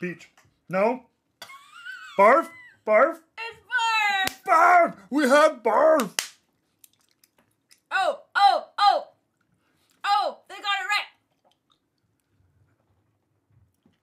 Beach, No. Barf. Barf. It's barf. Barf. We have barf.